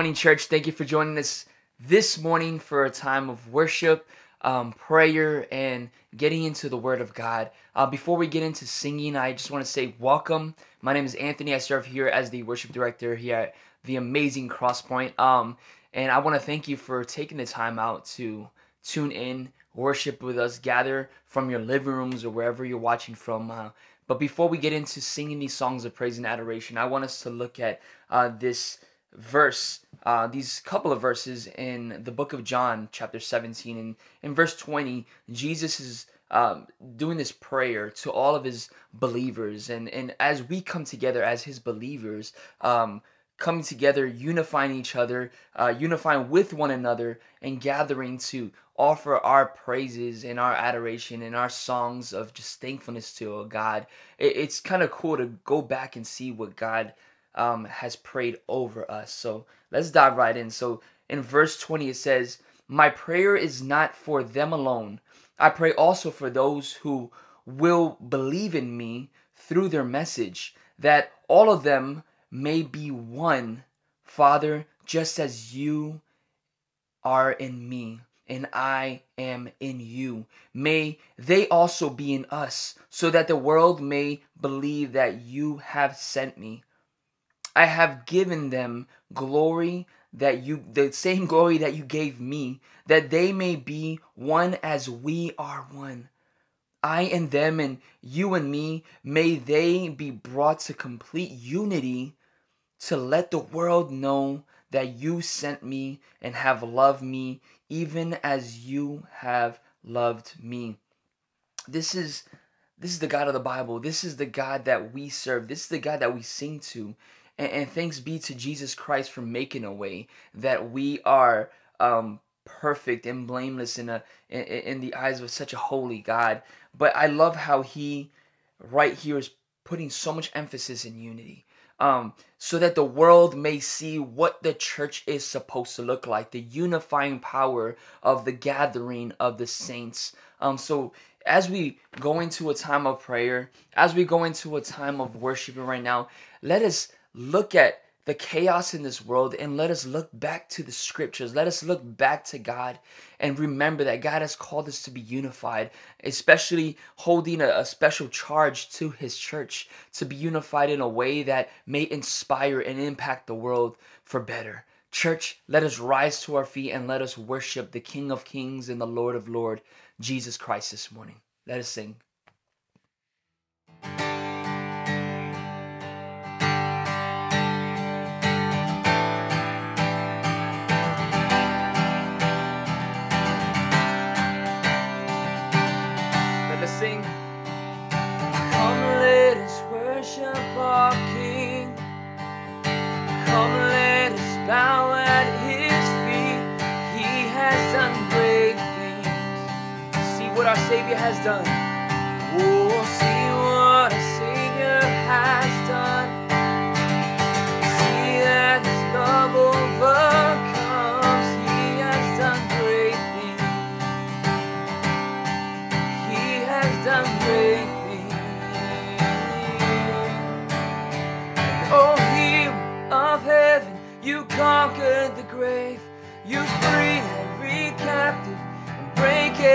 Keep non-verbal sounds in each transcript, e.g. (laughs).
morning, church. Thank you for joining us this morning for a time of worship, um, prayer, and getting into the Word of God. Uh, before we get into singing, I just want to say welcome. My name is Anthony. I serve here as the worship director here at the amazing CrossPointe. Um, and I want to thank you for taking the time out to tune in, worship with us, gather from your living rooms or wherever you're watching from. Uh, but before we get into singing these songs of praise and adoration, I want us to look at uh, this verse, uh, these couple of verses in the book of John, chapter 17. And in verse 20, Jesus is um, doing this prayer to all of his believers. And, and as we come together as his believers, um, coming together, unifying each other, uh, unifying with one another, and gathering to offer our praises and our adoration and our songs of just thankfulness to God. It, it's kind of cool to go back and see what God um, has prayed over us. So let's dive right in. So in verse 20, it says, My prayer is not for them alone. I pray also for those who will believe in me through their message, that all of them may be one, Father, just as you are in me and I am in you. May they also be in us, so that the world may believe that you have sent me. I have given them glory that you the same glory that you gave me that they may be one as we are one I and them and you and me may they be brought to complete unity to let the world know that you sent me and have loved me even as you have loved me this is this is the God of the Bible. This is the God that we serve. This is the God that we sing to. And, and thanks be to Jesus Christ for making a way that we are um, perfect and blameless in a in, in the eyes of such a holy God. But I love how he right here is putting so much emphasis in unity. Um, so that the world may see what the church is supposed to look like, the unifying power of the gathering of the saints. Um, so as we go into a time of prayer, as we go into a time of worshiping right now, let us look at the chaos in this world and let us look back to the scriptures. Let us look back to God and remember that God has called us to be unified, especially holding a, a, special charge to His church to be unified in a way that may inspire and impact the world for better. Church, let us rise to our feet and let us worship the King of Kings and the Lord of Lords, Jesus Christ, this morning. Let us sing. See what our savior has done. Oh,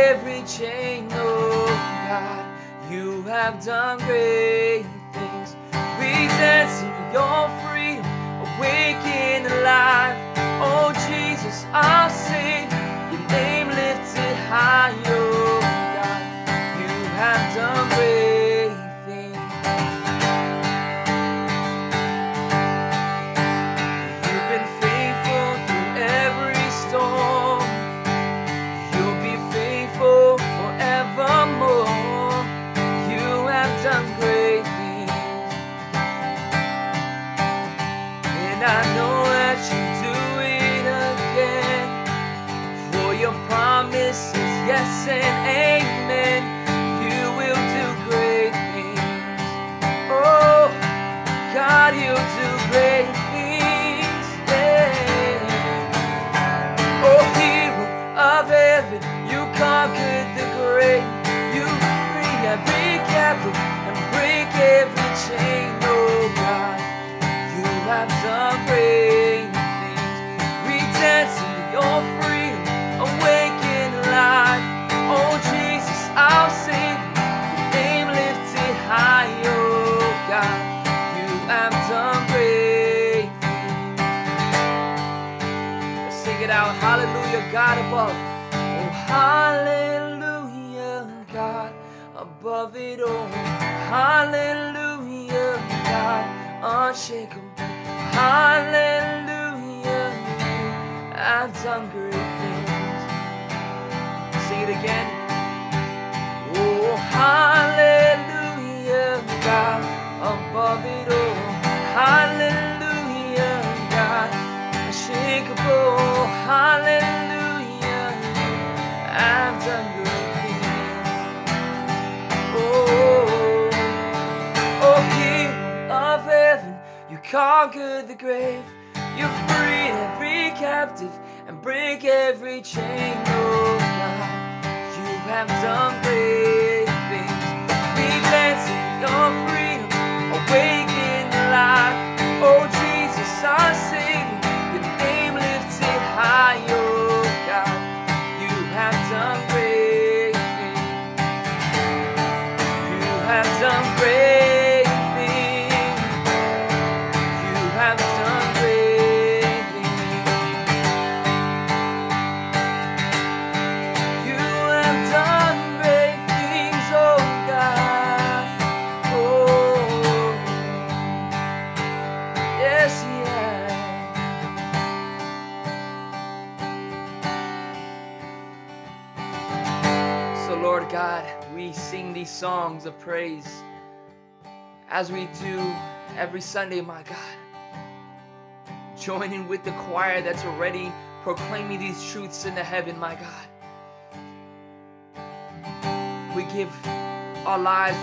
every chain, oh God. You have done great things. We dance in your freedom, awaken alive. Oh Jesus, our Savior, your name lifted high, oh praise as we do every Sunday, my God. Joining with the choir that's already proclaiming these truths in the heaven, my God. We give our lives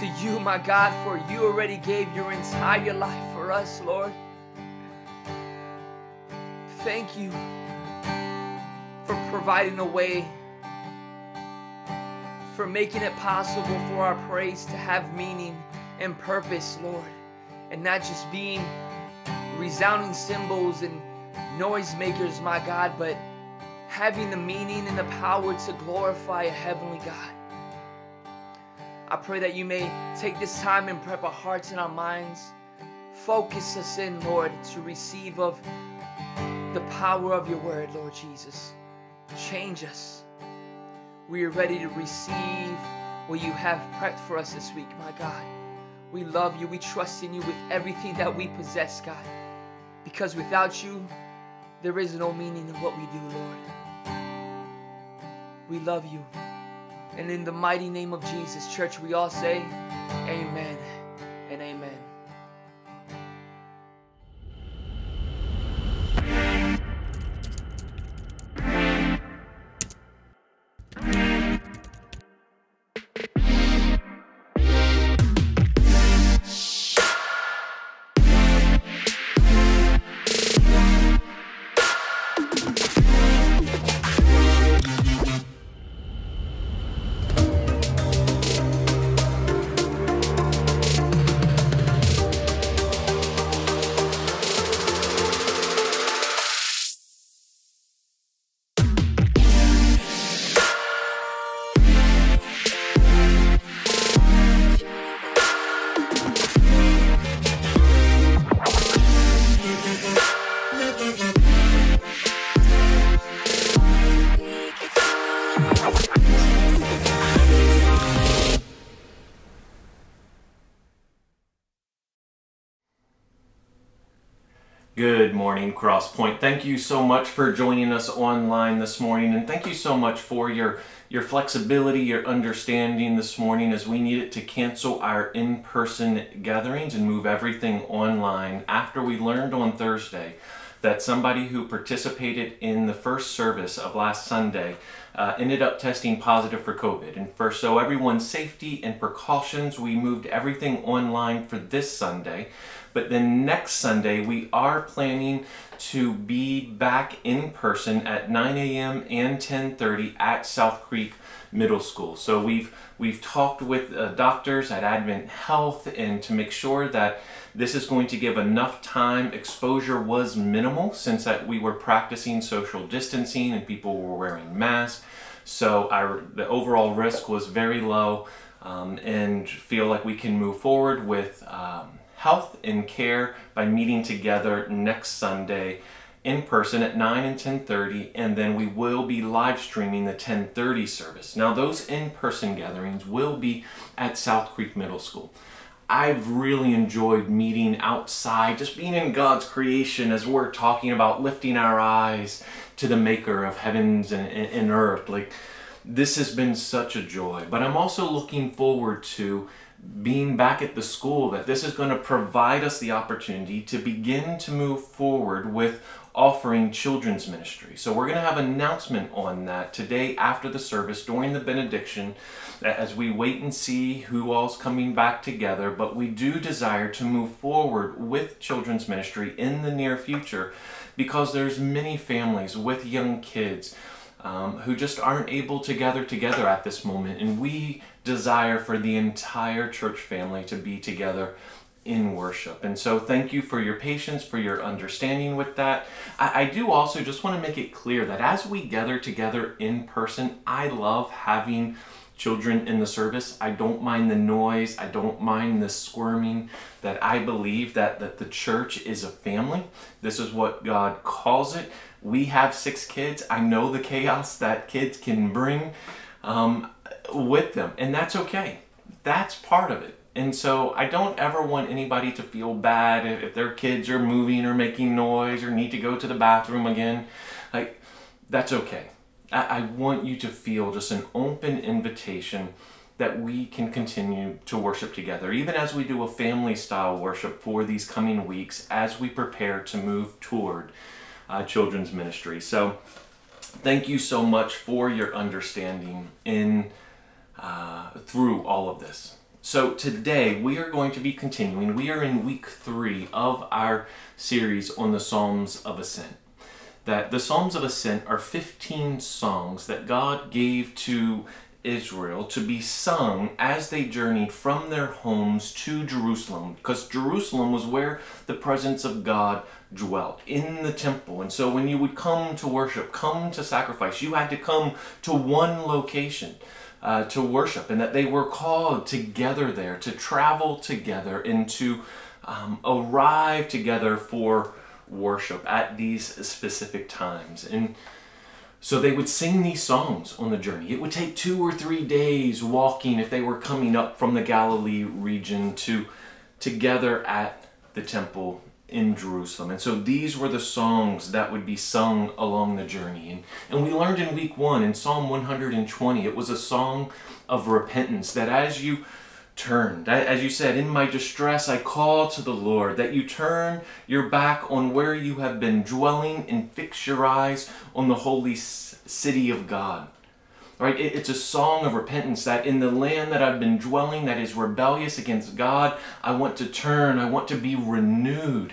to you, my God, for you already gave your entire life for us, Lord. Thank you for providing a way for making it possible for our praise to have meaning and purpose, Lord, and not just being resounding cymbals and noisemakers, my God, but having the meaning and the power to glorify a heavenly God. I pray that you may take this time and prep our hearts and our minds. Focus us in, Lord, to receive of the power of your word, Lord Jesus. Change us. We are ready to receive what you have prepped for us this week, my God. We love you. We trust in you with everything that we possess, God. Because without you, there is no meaning in what we do, Lord. We love you. And in the mighty name of Jesus, church, we all say, Amen Morning, CrossPointe. Thank you so much for joining us online this morning, and thank you so much for your your flexibility, your understanding this morning as we needed to cancel our in-person gatherings and move everything online after we learned on Thursday that somebody who participated in the first service of last Sunday uh, ended up testing positive for COVID. And for so everyone's safety and precautions, we moved everything online for this Sunday. But then next Sunday, we are planning to be back in person at 9 a.m. and 10:30 at South Creek Middle School. So we've we've talked with uh, doctors at Advent Health and to make sure that this is going to give enough time. Exposure was minimal since that we were practicing social distancing and people were wearing masks. So our the overall risk was very low, um, and feel like we can move forward with um, health and care by meeting together next Sunday in person at 9 and 10:30 and then we will be live streaming the 10:30 service. Now those in-person gatherings will be at South Creek Middle School. I've really enjoyed meeting outside, just being in God's creation as we're talking about lifting our eyes to the maker of heavens and, and, and earth. Like this has been such a joy. But I'm also looking forward to being back at the school that this is going to provide us the opportunity to begin to move forward with offering children's ministry. So we're going to have an announcement on that today after the service during the benediction as we wait and see who all's coming back together, but we do desire to move forward with children's ministry in the near future because there's many families with young kids um, who just aren't able to gather together at this moment and we desire for the entire church family to be together in worship. And so, thank you for your patience, for your understanding with that. I, I, do also just want to make it clear that as we gather together in person, I love having children in the service. I don't mind the noise, I don't mind the squirming. That I believe that, that the church is a family. This is what God calls it. We have six kids. I know the chaos that kids can bring um, with them, and that's okay. That's part of it and so I don't ever want anybody to feel bad if, if their kids are moving or making noise or need to go to the bathroom again. Like, that's okay. I, I want you to feel just an open invitation that we can continue to worship together, even as we do a family style worship for these coming weeks as we prepare to move toward uh, children's ministry. So, thank you so much for your understanding in uh, through all of this. So today we are going to be continuing. We are in week three of our series on the Psalms of Ascent. That the Psalms of Ascent are 15 songs that God gave to Israel to be sung as they journeyed from their homes to Jerusalem, because Jerusalem was where the presence of God dwelt in the temple. And so when you would come to worship, come to sacrifice, you had to come to one location uh, to worship, and that they were called together there, to travel together, and to um, arrive together for worship at these specific times. And so they would sing these songs on the journey. It would take two or three days walking if they were coming up from the Galilee region to together at the temple in Jerusalem. And so these were the songs that would be sung along the journey. And, and we learned in week one in Psalm 120, it was a song of repentance that as you turned, as you said, in my distress I call to the Lord, that you turn your back on where you have been dwelling and fix your eyes on the holy city of God. Right? It's a song of repentance that in the land that I've been dwelling that is rebellious against God, I want to turn, I want to be renewed.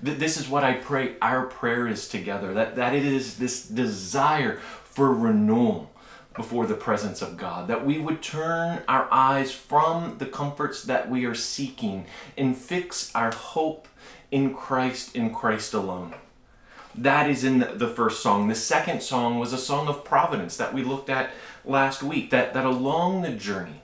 This is what I pray our prayer is together, that, that it is this desire for renewal before the presence of God, that we would turn our eyes from the comforts that we are seeking and fix our hope in Christ, in Christ alone. That is in the first song. The second song was a song of providence that we looked at last week, that, that along the journey,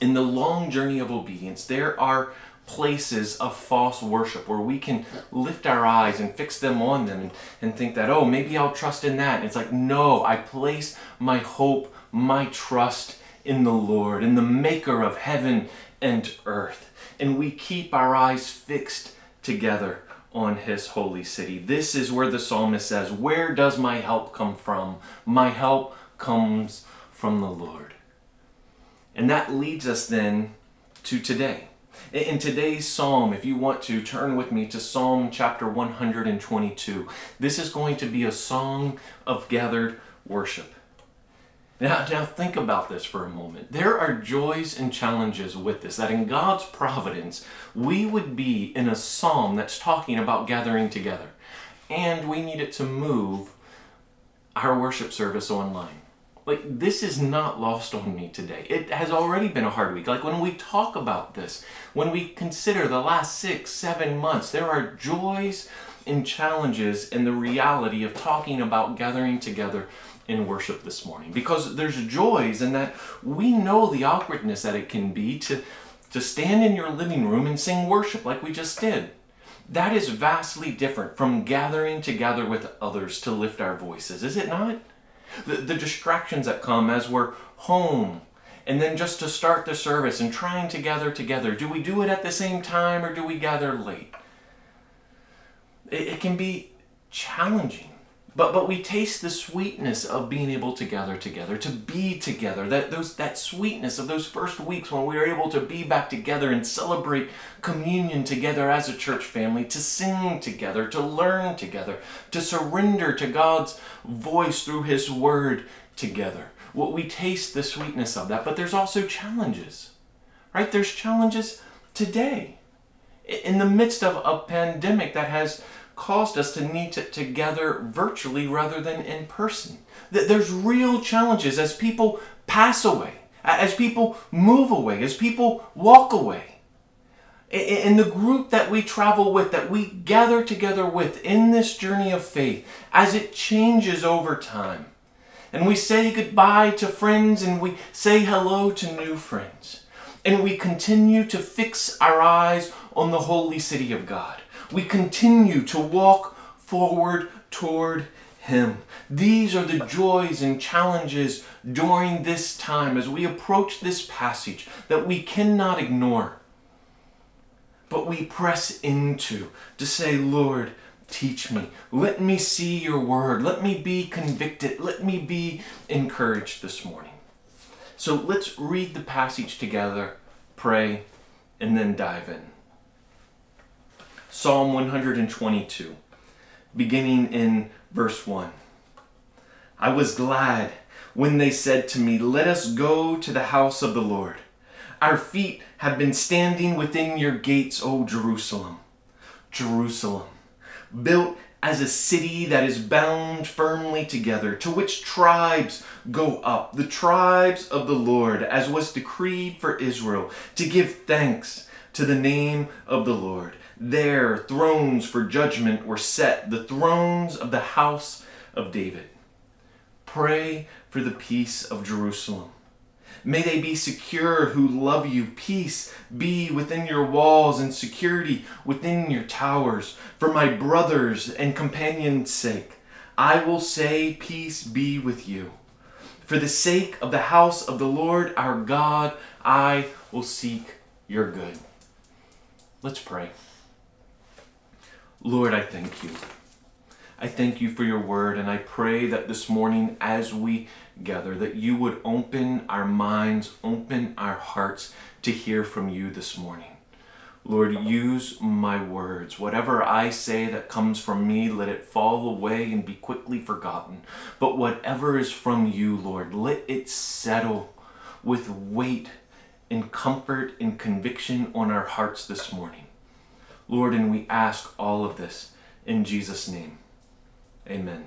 in the long journey of obedience, there are places of false worship where we can lift our eyes and fix them on them and, and think that, oh, maybe I'll trust in that. And it's like, no, I place my hope, my trust in the Lord, in the maker of heaven and earth. And we keep our eyes fixed together on his holy city. This is where the psalmist says, Where does my help come from? My help comes from the Lord. And that leads us then to today. In today's psalm, if you want to turn with me to Psalm chapter 122, this is going to be a song of gathered worship. Now, now think about this for a moment. There are joys and challenges with this, that in God's providence, we would be in a psalm that's talking about gathering together. And we needed to move our worship service online like this is not lost on me today. It has already been a hard week. Like when we talk about this, when we consider the last six, seven months, there are joys and challenges in the reality of talking about gathering together in worship this morning. Because there's joys in that we know the awkwardness that it can be to, to stand in your living room and sing worship like we just did. That is vastly different from gathering together with others to lift our voices, is it not? The, the distractions that come as we're home and then just to start the service and trying to gather together. Do we do it at the same time or do we gather late? It, it can be challenging. But, but we taste the sweetness of being able to gather together, to be together. That, those, that sweetness of those first weeks when we were able to be back together and celebrate communion together as a church family, to sing together, to learn together, to surrender to God's voice through His Word together. What we taste the sweetness of that, but there's also challenges, right? There's challenges today in the midst of a pandemic that has caused us to need to, virtually rather than in person. That There's real challenges as people pass away, as people move away, as people walk away. In the group that we travel with, that we gather together with in this journey of faith, as it changes over time, and we say goodbye to friends and we say hello to new friends, and we continue to fix our eyes on the holy city of God we continue to walk forward toward Him. These are the joys and challenges during this time as we approach this passage that we cannot ignore. But we press into to say, Lord, teach me. Let me see your word. Let me be convicted. Let me be encouraged this morning. So let's read the passage together, pray, and then dive in. Psalm 122, beginning in verse 1. I was glad when they said to me, Let us go to the house of the Lord. Our feet have been standing within your gates, O Jerusalem. Jerusalem, built as a city that is bound firmly together, to which tribes go up, the tribes of the Lord, as was decreed for Israel, to give thanks to the name of the Lord. There, thrones for judgment were set, the thrones of the house of David. Pray for the peace of Jerusalem. May they be secure who love you. Peace be within your walls and security within your towers. For my brothers and companions' sake, I will say, Peace be with you. For the sake of the house of the Lord our God, I will seek your good. Let's pray. Lord, I thank you. I thank you for your word, and I pray that this morning, as we gather, that you would open our minds, open our hearts to hear from you this morning. Lord, use my words. Whatever I say that comes from me, let it fall away and be quickly forgotten. But whatever is from you, Lord, let it settle with weight and comfort and conviction on our hearts this morning. Lord, and we ask all of this in Jesus' name. Amen.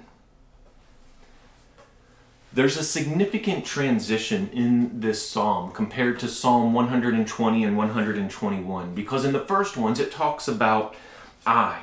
There's a significant transition in this psalm compared to Psalm 120 and 121 because in the first ones it talks about I.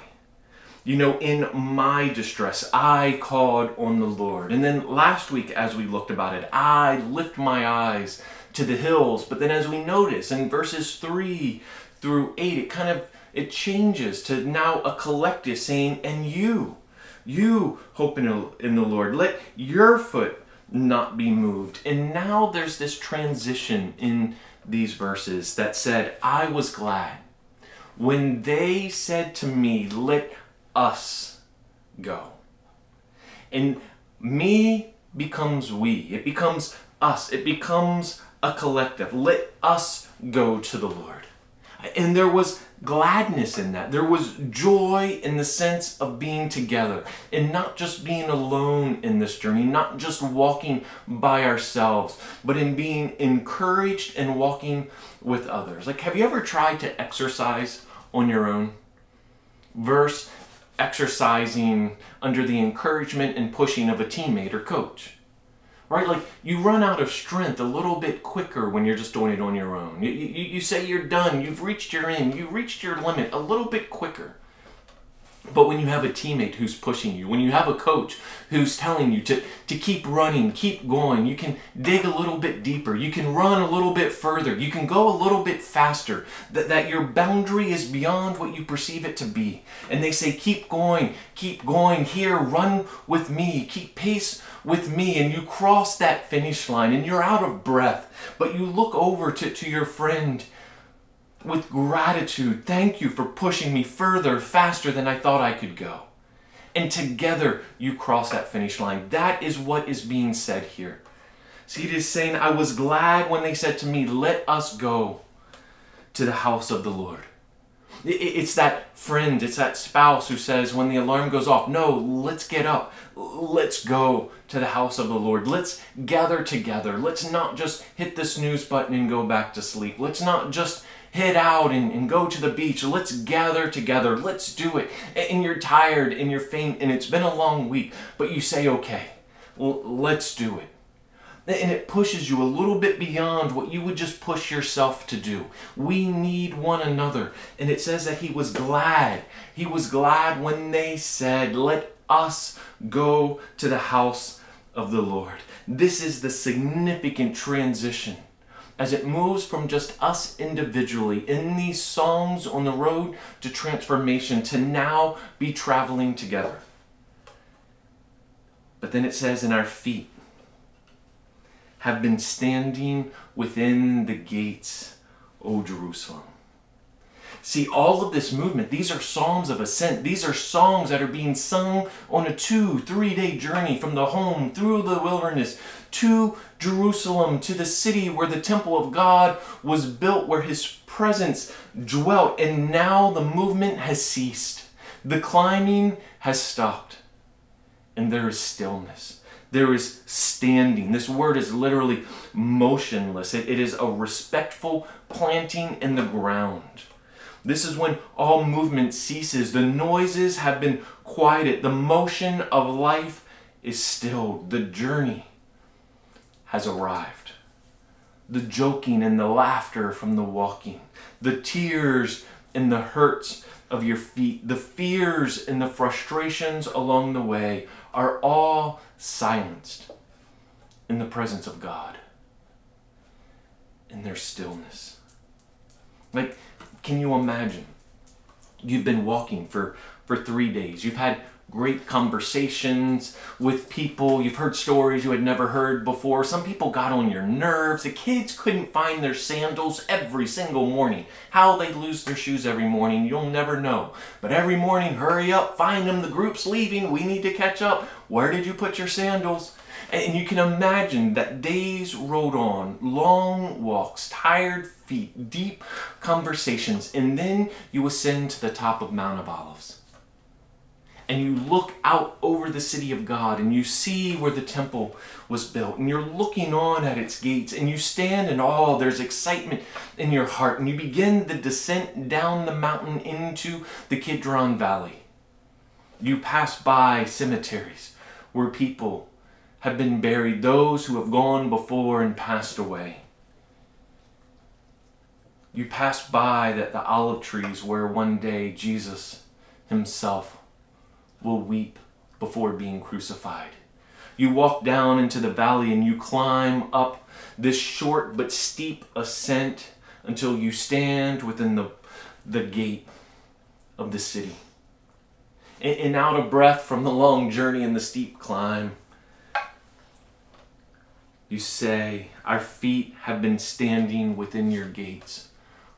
You know, in my distress, I called on the Lord. And then last week, as we looked about it, I lift my eyes to the hills. But then, as we notice in verses 3 through 8, it kind of it changes to now a collective saying, and you, you hope in, in the Lord. Let your foot not be moved. And now there's this transition in these verses that said, I was glad when they said to me, Let us go. And me becomes we, it becomes us, it becomes a collective. Let us go to the Lord. And there was gladness in that. There was joy in the sense of being together and not just being alone in this journey, not just walking by ourselves, but in being encouraged and walking with others. Like, have you ever tried to exercise on your own? Verse exercising under the encouragement and pushing of a teammate or coach right? Like you run out of strength a little bit quicker when you're just doing it on your own. You, you, you say you're done, you've reached your end, you reached your limit a little bit quicker. But when you have a teammate who's pushing you, when you have a coach who's telling you to, to keep running, keep going, you can dig a little bit deeper, you can run a little bit further, you can go a little bit faster, that, that your boundary is beyond what you perceive it to be. And they say, keep going, keep going here, run with me, keep pace with me. And you cross that finish line and you're out of breath, but you look over to, to your friend with gratitude. Thank you for pushing me further, faster than I thought I could go. And together you cross that finish line. That is what is being said here. See, it is saying, I was glad when they said to me, Let us go to the house of the Lord. It's that friend, it's that spouse who says when the alarm goes off, No, let's get up. Let's go to the house of the Lord. Let's gather together. Let's not just hit the snooze button and go back to sleep. Let's not just head out and, and go to the beach. Let's gather together. Let's do it. And you're tired and you're faint and it's been a long week, but you say, okay, let's do it. And it pushes you a little bit beyond what you would just push yourself to do. We need one another. And it says that he was glad. He was glad when they said, Let us go to the house of the Lord. This is the significant transition as it moves from just us individually in these songs on the road to transformation to now be traveling together. But then it says, in our feet have been standing within the gates, O Jerusalem. See, all of this movement, these are psalms of ascent. These are songs that are being sung on a two, three day journey from the home through the wilderness to Jerusalem, to the city where the temple of God was built, where his presence dwelt. And now the movement has ceased. The climbing has stopped. And there is stillness. There is standing. This word is literally motionless. it, it is a respectful planting in the ground. This is when all movement ceases. The noises have been quieted. The motion of life is stilled. The journey has arrived. The joking and the laughter from the walking, the tears and the hurts of your feet, the fears and the frustrations along the way are all silenced in the presence of God, in their stillness. Like, can you imagine? You've been walking for, for three days. You've had great conversations with people. You've heard stories you had never heard before. Some people got on your nerves. The kids couldn't find their sandals every single morning. How they lose their shoes every morning, you'll never know. But every morning, hurry up, find them. The group's leaving. We need to catch up. Where did you put your sandals? And you can imagine that days rode on, long walks, tired feet, deep conversations, and then you ascend to the top of Mount of Olives and you look out over the city of God and you see where the temple was built and you're looking on at its gates and you stand in awe. There's excitement in your heart and you begin the descent down the mountain into the Kidron Valley. You pass by cemeteries where people have been buried, those who have gone before and passed away. You pass by that the olive trees where one day Jesus himself will weep before being crucified. You walk down into the valley and you climb up this short but steep ascent until you stand within the, the gate of the city. And, and out of breath from the long journey and the steep climb, you say, Our feet have been standing within your gates,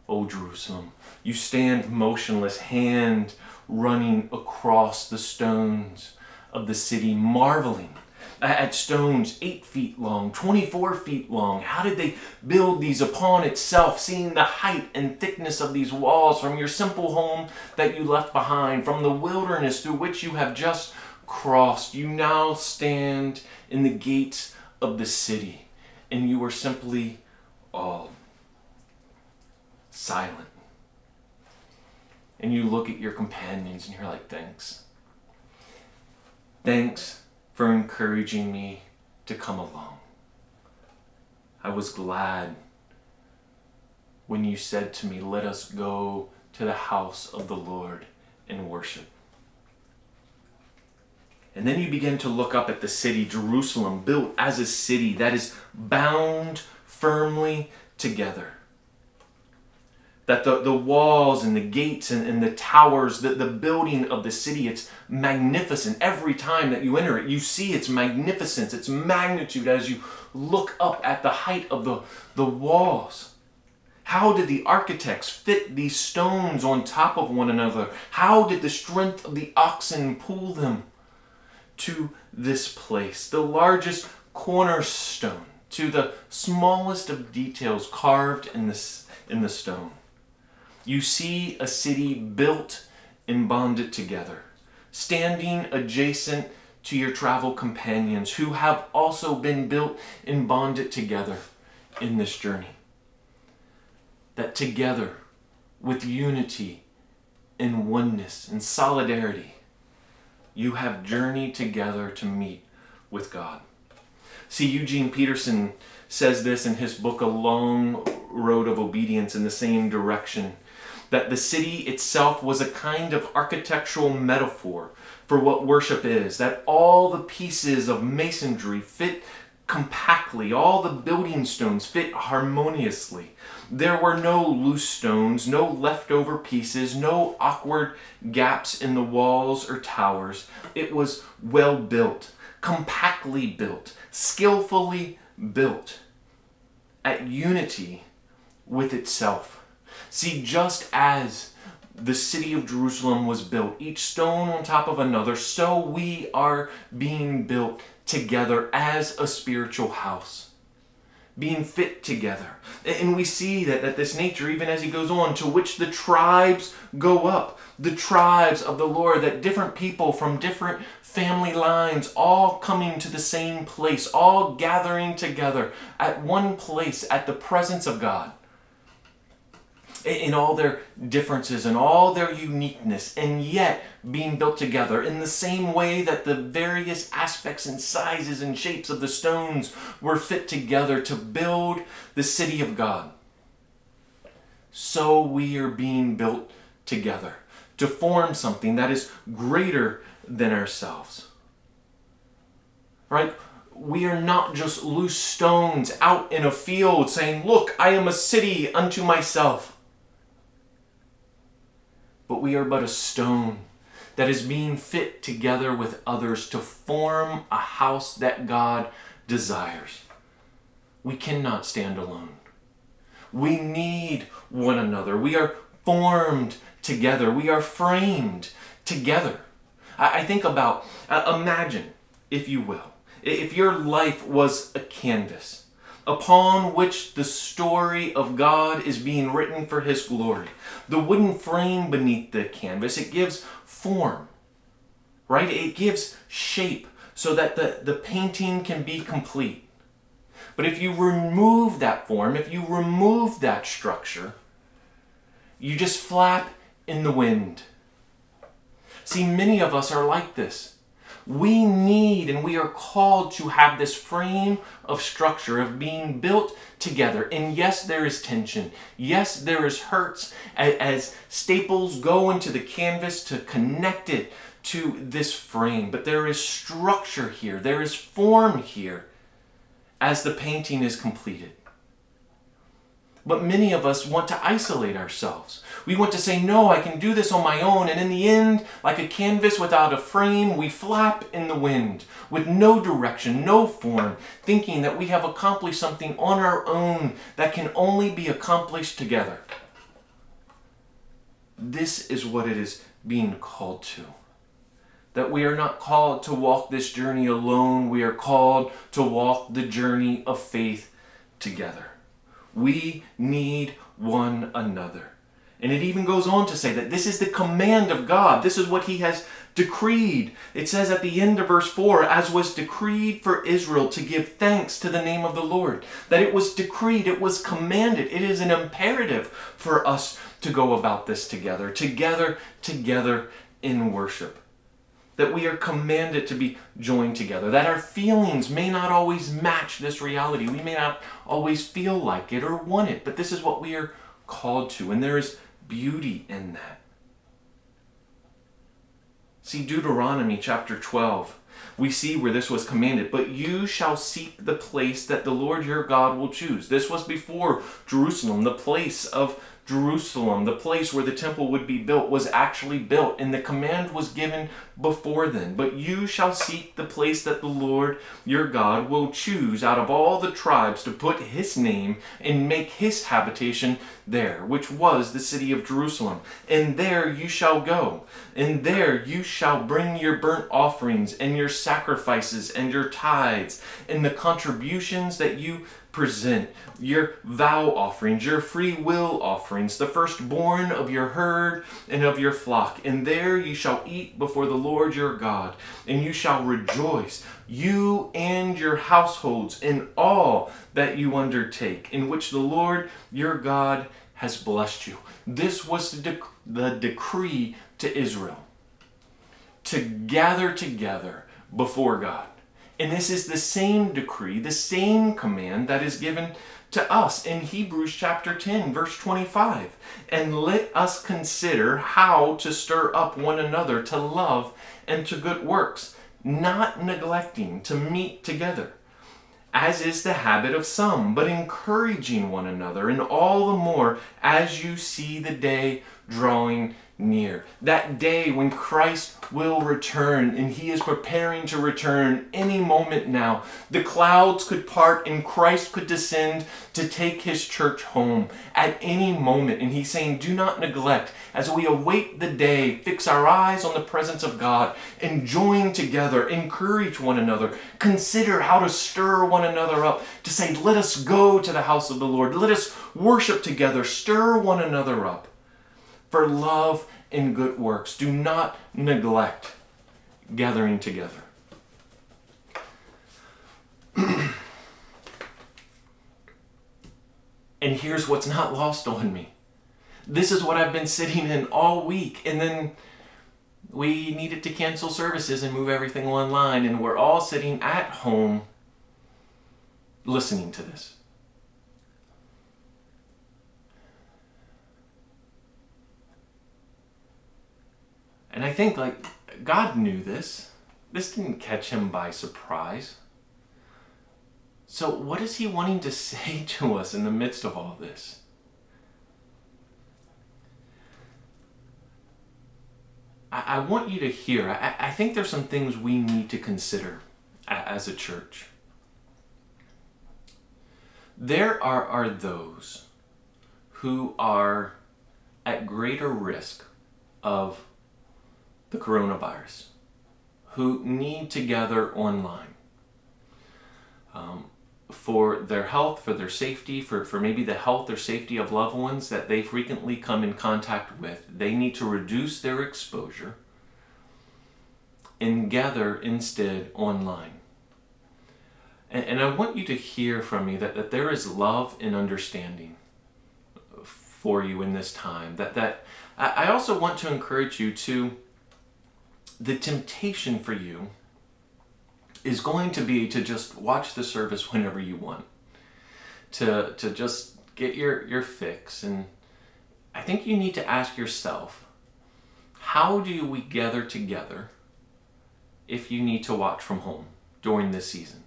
O Jerusalem. You stand motionless, hand running across the stones of the city, marveling at stones eight feet long, 24 feet long. How did they build these upon itself, seeing the height and thickness of these walls from your simple home that you left behind, from the wilderness through which you have just crossed? You now stand in the gates of the city, and you are simply all silent and you look at your companions and you're like, thanks. Thanks for encouraging me to come along. I was glad when you said to me, Let us go to the house of the Lord and worship. And then you begin to look up at the city, Jerusalem, built as a city that is bound firmly together. That the, the walls and the gates and, and the towers, the, the building of the city, it's magnificent. Every time that you enter it, you see its magnificence, its magnitude as you look up at the height of the, the walls. How did the architects fit these stones on top of one another? How did the strength of the oxen pull them to this place? The largest cornerstone to the smallest of details carved in, this, in the stone. You see a city built and bonded together, standing adjacent to your travel companions who have also been built and bonded together in this journey that together, with unity and oneness and solidarity, you have journeyed together to meet with God. See, Eugene Peterson says this in his book, A Long Road of Obedience, in the same direction that the city itself was a kind of architectural metaphor for what worship is, that all the pieces of masonry fit compactly, all the building stones fit harmoniously. There were no loose stones, no leftover pieces, no awkward gaps in the walls or towers. It was well built, compactly built, skillfully built, at unity with itself. See, just as the city of Jerusalem was built, each stone on top of another, so we are being built together as a spiritual house being fit together. And we see that, that this nature, even as he goes on, to which the tribes go up, the tribes of the Lord, that different people from different family lines, all coming to the same place, all gathering together at one place at the presence of God in all their differences and all their uniqueness, and yet being built together in the same way that the various aspects and sizes and shapes of the stones were fit together to build the city of God. So we are being built together to form something that is greater than ourselves. Right? We are not just loose stones out in a field saying, Look, I am a city unto myself but we are but a stone that is being fit together with others to form a house that God desires. We cannot stand alone. We need one another. We are formed together. We are framed together. I, think about, uh, imagine, if you will, if your life was a canvas upon which the story of God is being written for His glory. The wooden frame beneath the canvas, it gives form, right? It gives shape so that the, the painting can be complete. But if you remove that form, if you remove that structure, you just flap in the wind. See, many of us are like this. We need and we are called to have this frame of structure of being built together. And yes, there is tension. Yes, there is hurts as staples go into the canvas to connect it to this frame. But there is structure here, there is form here as the painting is completed. But many of us want to isolate ourselves. We want to say, no, I can do this on my own. And in the end, like a canvas without a frame, we flap in the wind with no direction, no form, thinking that we have accomplished something on our own that can only be accomplished together. This is what it is being called to. That we are not called to walk this journey alone, we are called to walk the journey of faith together. We need one another. And it even goes on to say that this is the command of God. This is what He has decreed. It says at the end of verse 4 as was decreed for Israel to give thanks to the name of the Lord. That it was decreed, it was commanded. It is an imperative for us to go about this together, together, together in worship that we are commanded to be joined together, that our feelings may not always match this reality. We may not always feel like it or want it, but this is what we are called to, and there is beauty in that. See, Deuteronomy chapter 12 we see where this was commanded. But you shall seek the place that the Lord your God will choose. This was before Jerusalem, the place of Jerusalem, the place where the temple would be built, was actually built, and the command was given before then. But you shall seek the place that the Lord your God will choose out of all the tribes to put his name and make his habitation there, which was the city of Jerusalem. And there you shall go, and there you shall bring your burnt offerings and your sacrifices and your tithes and the contributions that you present your vow offerings, your free will offerings, the firstborn of your herd and of your flock. And there you shall eat before the Lord your God, and you shall rejoice, you and your households, in all that you undertake, in which the Lord your God has blessed you. This was the, dec- the decree to Israel to gather together before God. And this is the same decree, the same command that is given to us in Hebrews chapter 10, verse 25. And let us consider how to stir up one another to love and to good works, not neglecting to meet together, as is the habit of some, but encouraging one another, and all the more as you see the day drawing near. That day when Christ will return, and he is preparing to return any moment now. The clouds could part and Christ could descend to take his church home at any moment. And he's saying, Do not neglect as we await the day, fix our eyes on the presence of God, and join together, encourage one another, consider how to stir one another up to say, Let us go to the house of the Lord, let us worship together, stir one another up for love and good works. Do not neglect gathering together. (clears throat) and here's what's not lost on me. This is what I've been sitting in all week, and then we needed to cancel services and move everything online, and we're all sitting at home listening to this. And I think, like, God knew this. This didn't catch him by surprise. So, what is he wanting to (laughs) say to us in the midst of all this? I, I want you to hear. I, I think there's some things we need to consider as a church. There are, are those who are at greater risk of the coronavirus who need to gather online um, for their health, for their safety, for, for maybe the health or safety of loved ones that they frequently come in contact with. They need to reduce their exposure and gather instead online. And, and I want you to hear from me that, that there is love and understanding for you in this time. That, that I also want to encourage you to the temptation for you is going to be to just watch the service (laughs) whenever you want. To to just get your your fix and I think you need to ask yourself how do we gather together if you need to watch from home during this season?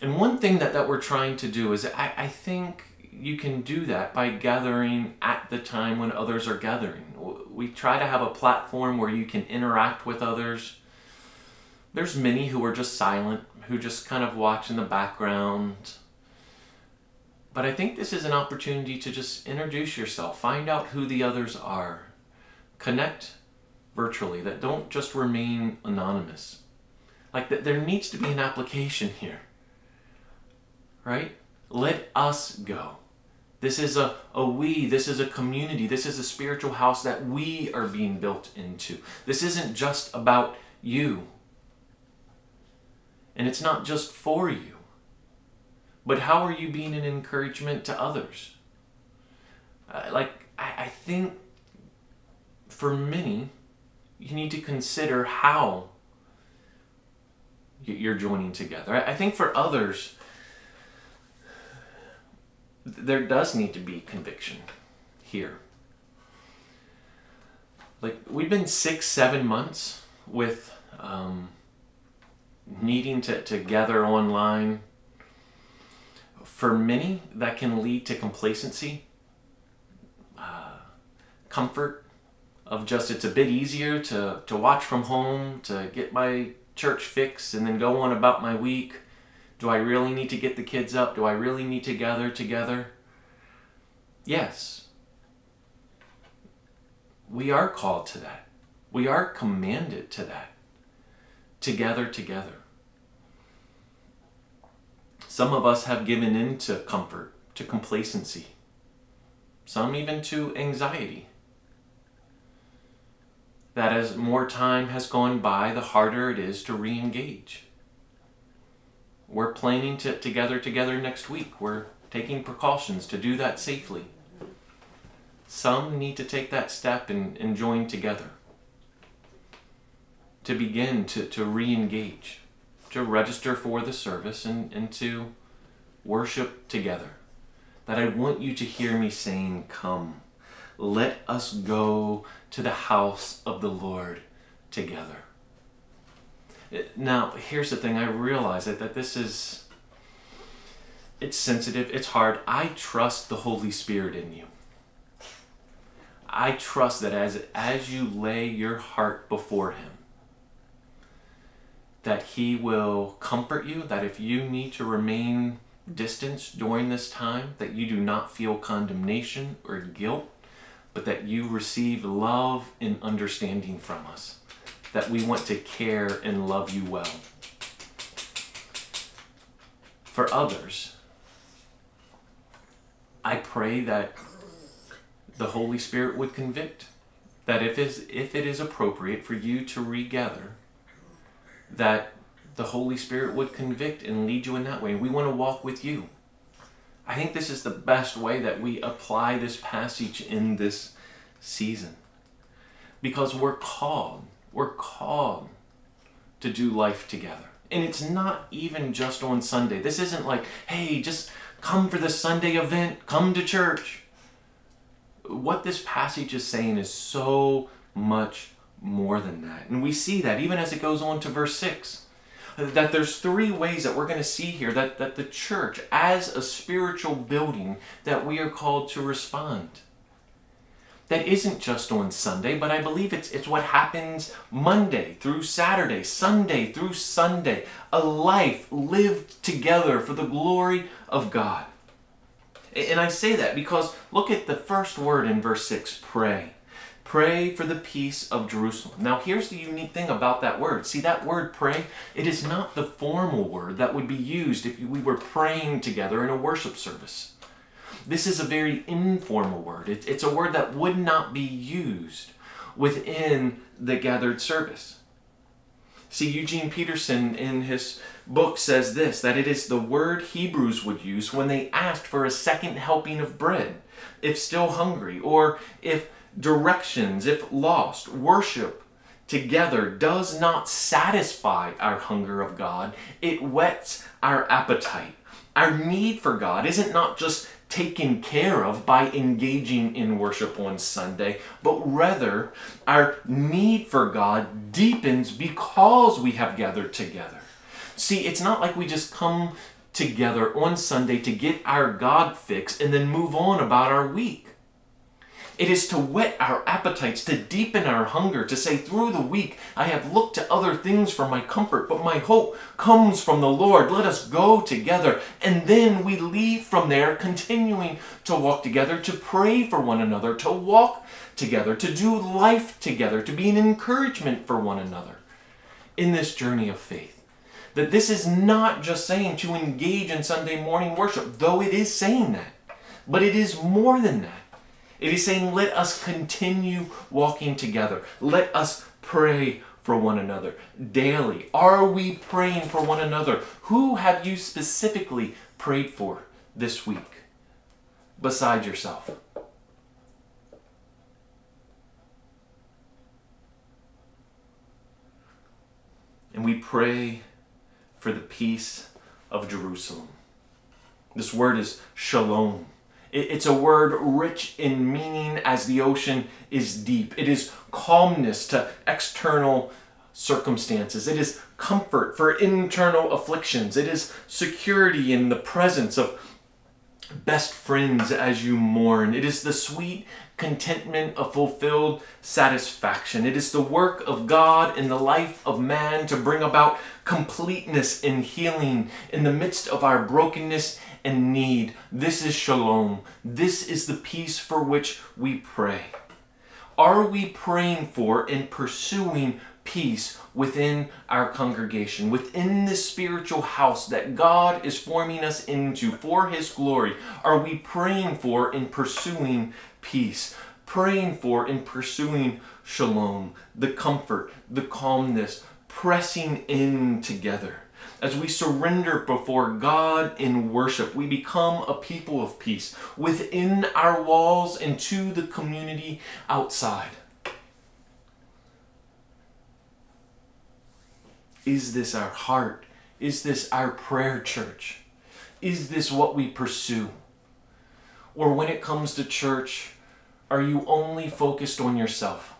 And one thing that, that we're trying to do is I, I think you can do that by gathering at the time when others are gathering. We try to have a platform where you can interact with others. There's many who are just silent, who just kind of watch in the background. But I think this is an opportunity to just introduce yourself, find out who the others are, connect virtually, that don't just remain anonymous. Like that there needs to be an application here. Right? Let us go. This is a, a we, this is a community, this is a spiritual house that we are being built into. This isn't just about you. And it's not just for you. But how are you being an encouragement to others? Uh, like, I, I think for many, you need to consider how you're joining together. I think for others, there does need to be conviction here. Like we've been six, seven months with um, needing to, to gather online. For many, that can lead to complacency, uh, comfort of just it's a bit easier to, to watch from home, to get my church fix, and then go on about my week. Do I really need to get the kids up? Do I really need to gather together? Yes. We are called to that. We are commanded to that. To gather together. Some of us have given in to comfort, to complacency, some even to anxiety. That as more time has gone by, the harder it is to re engage. We're planning to, to gather together next week. We're taking precautions to do that safely. Some need to take that step and, and join together. To begin to, to re engage, to register for the service, and, and to worship together. That I want you to hear me saying, Come, let us go to the house of the Lord together. Now, here's the thing I realize that, that this is it's sensitive, it's hard. I trust the Holy Spirit in you. I trust that as as you lay your heart before him that he will comfort you, that if you need to remain distance during this time, that you do not feel condemnation or guilt, but that you receive love and understanding from us that we want to care and love you well. For others, I pray that the Holy Spirit would convict. That if, is, if it is appropriate for you to regather, that the Holy Spirit would convict and lead you in that way. We want to walk with you. I think this is the best way that we apply this passage in this season. Because we're called we're called to do life together. And it's not even just on Sunday. This isn't like, hey, just come for the Sunday event, come to church. What this passage is saying is so much more than that. And we see that even as it goes on to verse 6 that there's three ways that we're going to see here that, that the church as a spiritual building that we are called to respond that isn't just on Sunday, but I believe it's, it's what happens Monday through Saturday, Sunday through Sunday. A life lived together for the glory of God. And I say that because look at the first word in verse 6 pray. Pray for the peace of Jerusalem. Now, here's the unique thing about that word. See, that word pray, it is not the formal word that would be used if we were praying together in a worship service. This is a very informal word. It, it's a word that would not be used within the gathered service. See, Eugene Peterson in his book says this that it is the word Hebrews would use when they asked for a second helping of bread, if still hungry, or if directions, if lost. Worship together does not satisfy our hunger of God, it whets our appetite. Our need for God isn't not just taken care of by engaging in worship on Sunday, but rather our need for God deepens because we have gathered together. See, it's not like we just come together on Sunday to get our God fix and then move on about our week. It is to whet our appetites, to deepen our hunger, to say, through the week, I have looked to other things for my comfort, but my hope comes from the Lord. Let us go together. And then we leave from there, continuing to walk together, to pray for one another, to walk together, to do life together, to be an encouragement for one another in this journey of faith. That this is not just saying to engage in Sunday morning worship, though it is saying that, but it is more than that. It is saying, let us continue walking together. Let us pray for one another daily. Are we praying for one another? Who have you specifically prayed for this week beside yourself? And we pray for the peace of Jerusalem. This word is shalom. It's a word rich in meaning as the ocean is deep. It is calmness to external circumstances. It is comfort for internal afflictions. It is security in the presence of best friends as you mourn. It is the sweet contentment of fulfilled satisfaction. It is the work of God in the life of man to bring about completeness and healing in the midst of our brokenness and need. This is shalom. This is the peace for which we pray. Are we praying for and pursuing peace within our congregation, within this spiritual house that God is forming us into for His glory? Are we praying for and pursuing peace? Praying for and pursuing shalom, the comfort, the calmness, pressing in together. As we surrender before God in worship, we become a people of peace within our walls and to the community outside. Is this our heart? Is this our prayer, church? Is this what we pursue? Or when it comes to church, are you only focused on yourself?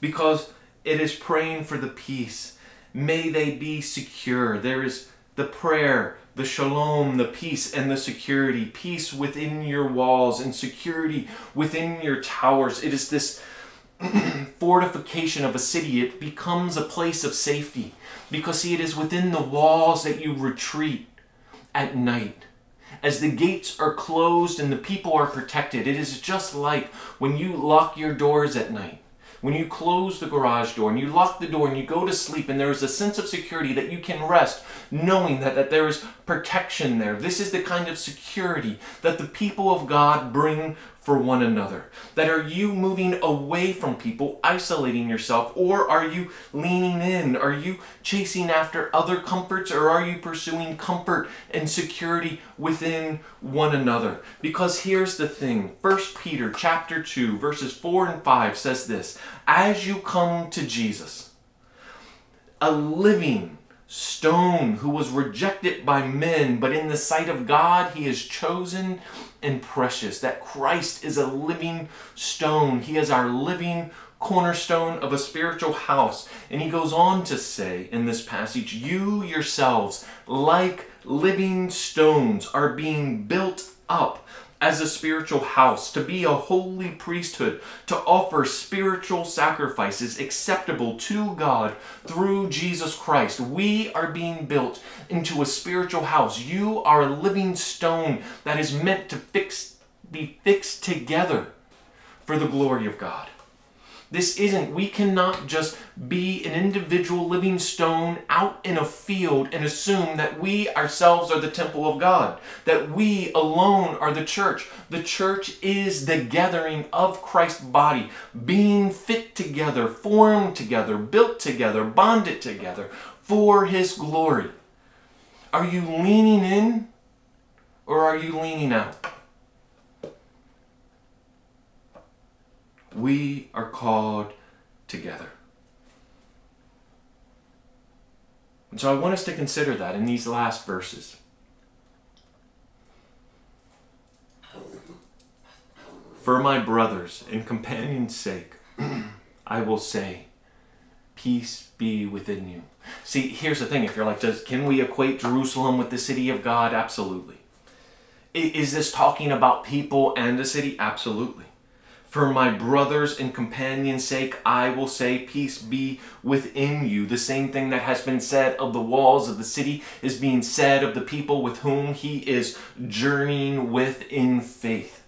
Because it is praying for the peace. May they be secure. There is the prayer, the shalom, the peace, and the security. Peace within your walls and security within your towers. It is this (clears throat) fortification of a city, it becomes a place of safety. Because, see, it is within the walls that you retreat at night. As the gates are closed and the people are protected, it is just like when you lock your doors at night. When you close the garage door and you lock the door and you go to sleep and there is a sense of security that you can rest knowing that, that there is protection there. This is the kind of security that the people of God bring for one another? That are you moving away from people, isolating yourself, or are you leaning in? Are you chasing after other comforts, or are you pursuing comfort and security within one another? Because here's the thing 1 Peter chapter 2, verses 4 and 5 says this As you come to Jesus, a living stone who was rejected by men, but in the sight of God he is chosen and precious. That Christ is a living stone. He is our living cornerstone of a spiritual house. And he goes on to say in this passage, You yourselves, like living stones, are being built up as a spiritual house, to be a holy priesthood, to offer spiritual sacrifices acceptable to God through Jesus Christ. We are being built into a spiritual house. You are a living stone that is meant to fix, be fixed together for the glory of God. This isn't, we cannot just be an individual living stone out in a field and assume that we ourselves are the temple of God, that we alone are the church. The church is the gathering of Christ's body, being fit together, formed together, built together, bonded together for His glory. Are you leaning in or are you leaning out? We are called together. And so I want us to consider that in these last verses. For my brothers and companions' sake, (clears throat) I will say, peace be within you. See, here's the thing. If you're like, does, can we equate Jerusalem with the city of God? Absolutely. Is this talking about people and the city? Absolutely. For my brothers and companions' sake, I will say, Peace be within you. The same thing that has been said of the walls of the city is being said of the people with whom he is journeying with in faith.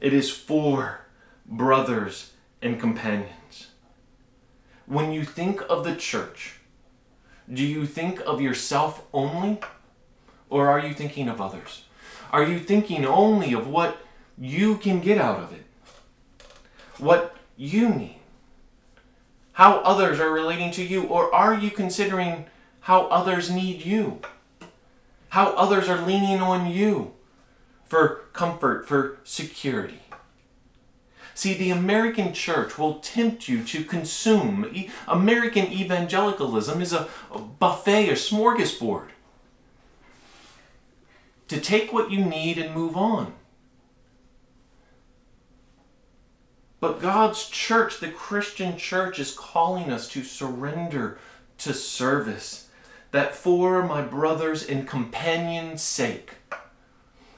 It is for brothers and companions. When you think of the church, do you think of yourself only? Or are you thinking of others? Are you thinking only of what you can get out of it, what you need, how others are relating to you, or are you considering how others need you, how others are leaning on you for comfort, for security? See, the American church will tempt you to consume. American evangelicalism is a, buffet, a smorgasbord. To take what you need and move on. But God's church, the Christian church, is calling us to surrender to service. That for my brothers and companions' sake,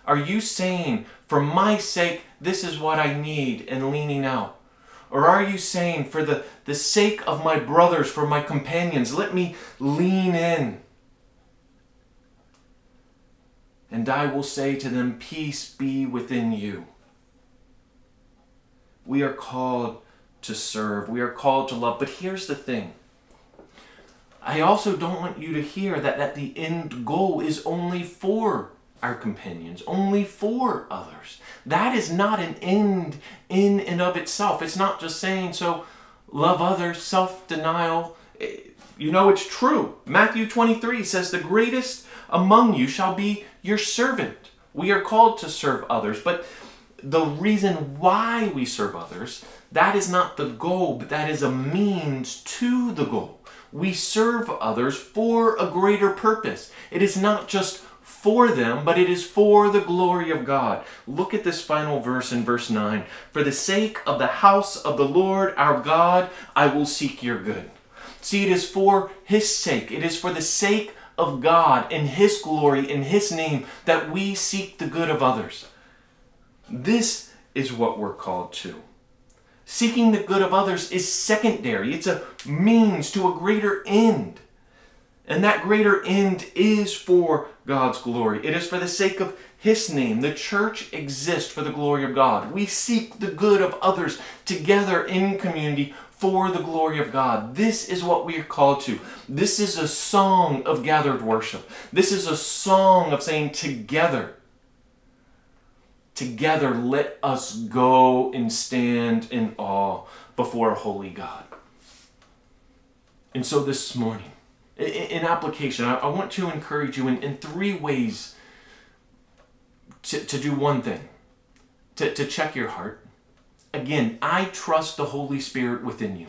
are you saying, for my sake, this is what I need, and leaning out? Or are you saying, for the, the sake of my brothers, for my companions, let me lean in? And I will say to them, Peace be within you. We are called to serve, we are called to love. But here's the thing I also don't want you to hear that, that the end goal is only for our companions, only for others. That is not an end in and of itself. It's not just saying, so love others, self denial. Eh, you know, it's true. Matthew 23 says, The greatest among you shall be your servant. We are called to serve others, but the reason why we serve others, that is not the goal, but that is a means to the goal. We serve others for a greater purpose. It is not just for them, but it is for the glory of God. Look at this final verse in verse 9. For the sake of the house of the Lord our God, I will seek your good. See, it is for his sake. It is for the sake of God in his glory, in his name, that we seek the good of others. This is what we're called to. Seeking the good of others is secondary, it's a means to a greater end. And that greater end is for God's glory. It is for the sake of His name. The church exists for the glory of God. We seek the good of others together in community for the glory of God. This is what we are called to. This is a song of gathered worship. This is a song of saying, Together, together, let us go and stand in awe before a holy God. And so this morning, in application, I, want to encourage you in, in three ways to, to do one thing to, to check your heart. Again, I trust the Holy Spirit within you.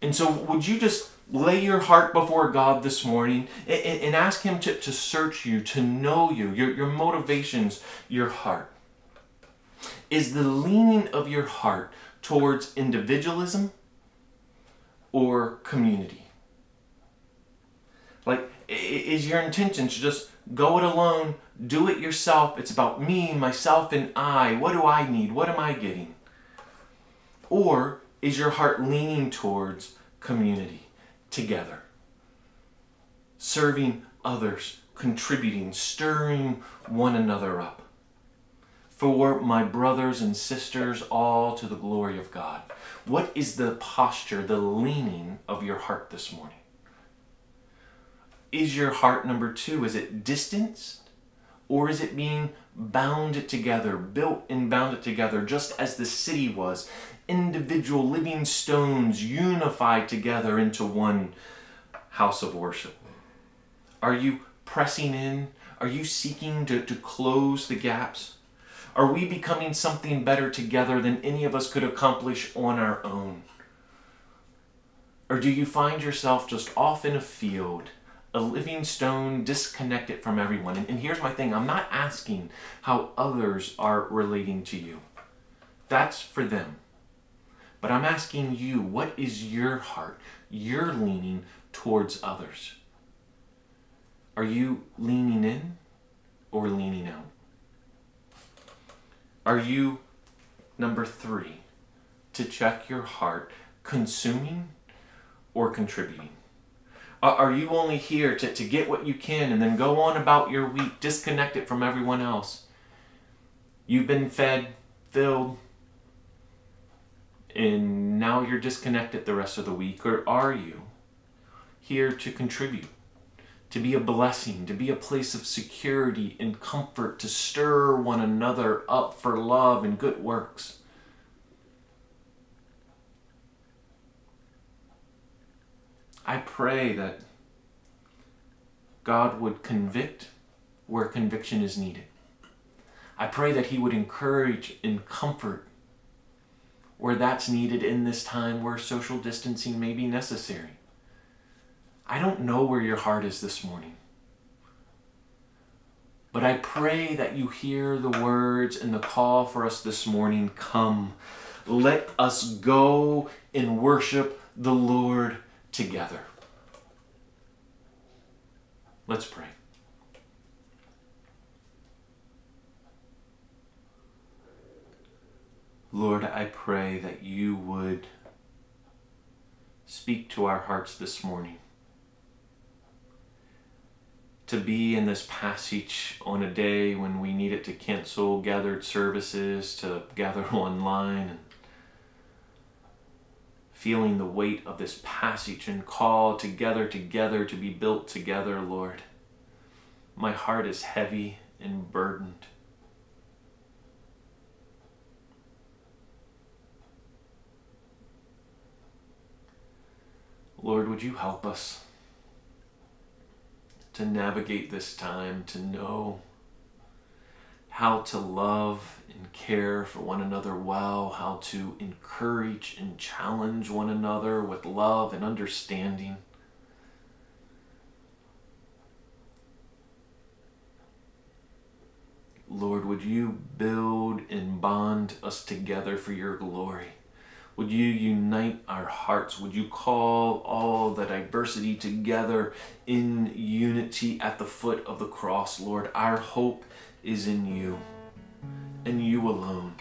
And so, would you just lay your heart before God this morning and, ask Him to, to search you, to know you, your, your motivations, your heart? Is the leaning of your heart towards individualism? or community? Like, is your intention to just go it alone, do it yourself? It's about me, myself, and I. What do I need? What am I getting? Or is your heart leaning towards community, together? Serving others, contributing, stirring one another up. For my brothers and sisters, all to the glory of God. What is the posture, the leaning of your heart this morning? Is your heart, number two, is it distanced? Or is it being bound together, built and bound together, just as the city was? Individual living stones unified together into one house of worship. Are you pressing in? Are you seeking to, to close the gaps? Are we becoming something better together than any of us could accomplish on our own? Or do you find yourself just off in a field, a living stone disconnected from everyone? And, and here's my thing I'm not asking how others are relating to you, that's for them. But I'm asking you, what is your heart, your leaning towards others? Are you leaning in or leaning out? Are you, number three, to check your heart, consuming or contributing? Are you only here to, to get what you can and then go on about your week, disconnected from everyone else? You've been fed, filled, and now you're disconnected the rest of the week? Or are you here to contribute? to be a blessing, to be a place of security and comfort, to stir one another up for love and good works. I pray that God would convict where conviction is needed. I pray that He would encourage and comfort where that's needed in this time where social distancing may be necessary. I don't know where your heart is this morning. But I pray that you hear the words and the call for us this morning come. Let us go and worship the Lord together. Let's pray. Lord, I pray that you would speak to our hearts this morning. To be in this passage on a day when we needed to cancel gathered services, to gather (laughs) online, and feeling the weight of this passage and call together, together to be built together, Lord. My heart is heavy and burdened. Lord, would you help us to navigate this time, to know how to love and care for one another well, how to encourage and challenge one another with love and understanding. Lord, would you build and bond us together for your glory? Would you unite our hearts? Would you call all the diversity together in unity at the foot of the cross, Lord? Our hope is in you and you alone,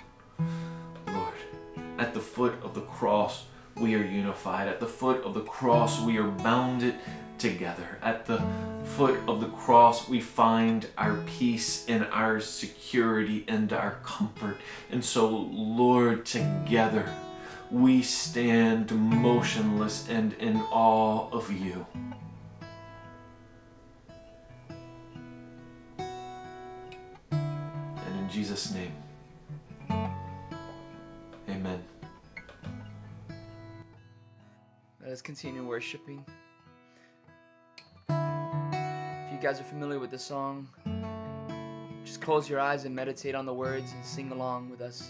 Lord. At the foot of the cross, we are unified. At the foot of the cross, we are bounded together. At the foot of the cross, we find our peace and our security and our comfort. And so, Lord, together, we stand motionless and in awe of you. And in Jesus' name, amen. Let us continue worshiping. If you guys are familiar with the song, just close your eyes and meditate on the words and sing along with us.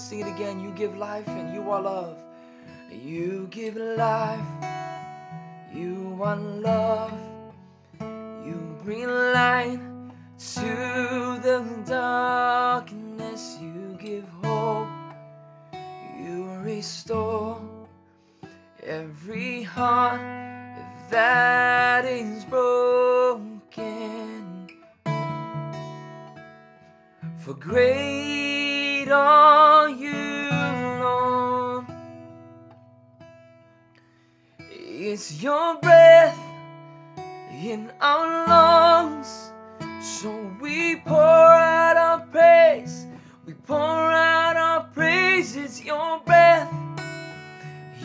Let's sing it again. You give life and you are love. You give life, you are love. You bring light to the darkness. You give hope, you restore every heart that is broken. For great are you, Lord. It's your breath in our lungs. So we pour out our praise. We pour out our praise. It's your breath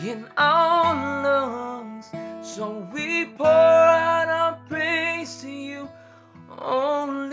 in our lungs. So we pour out our praise to you only.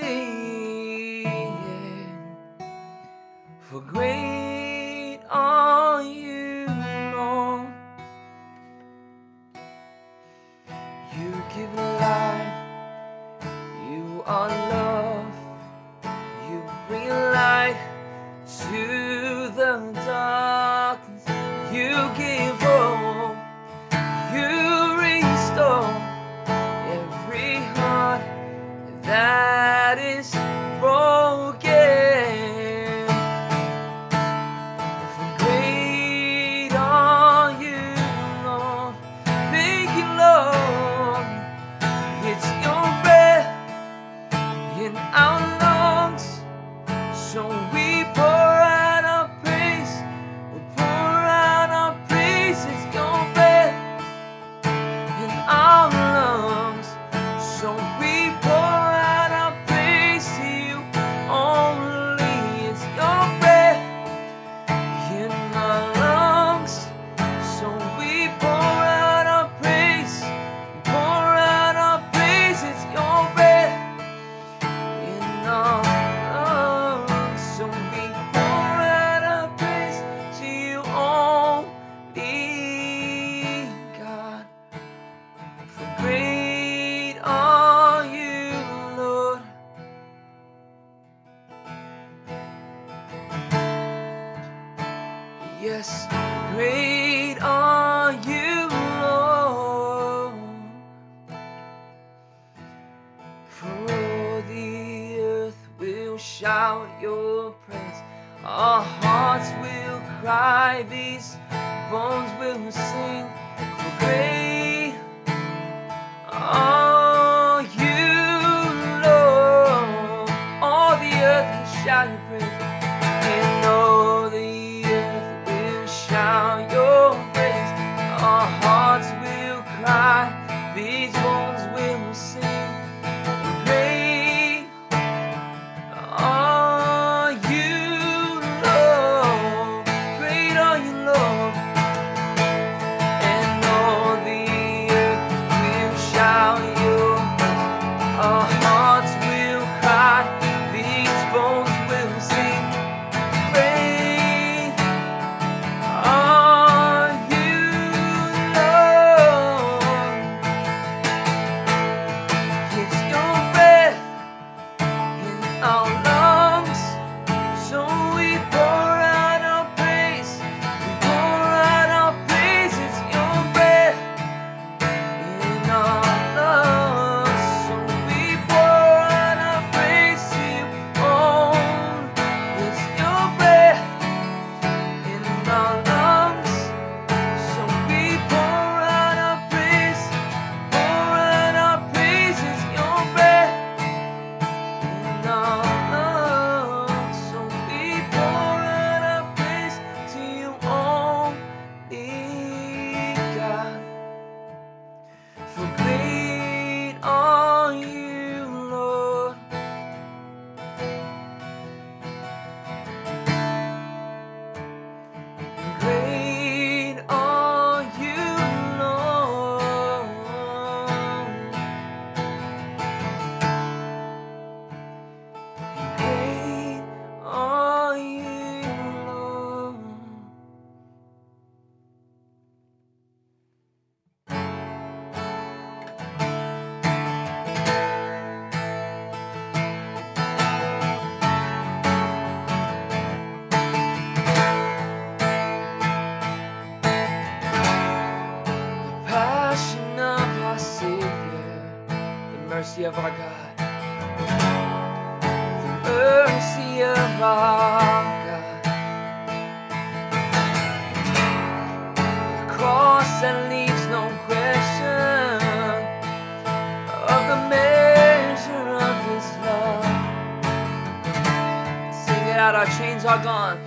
chains are gone.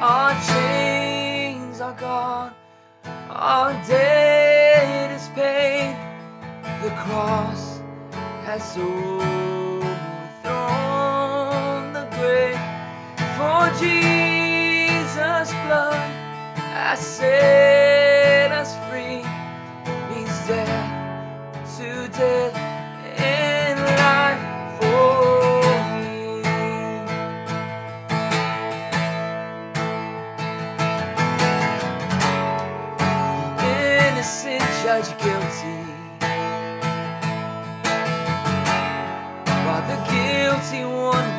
Our chains are gone. Our debt is paid. The cross has overthrown the grave. For Jesus' blood has set us free. Means death to death.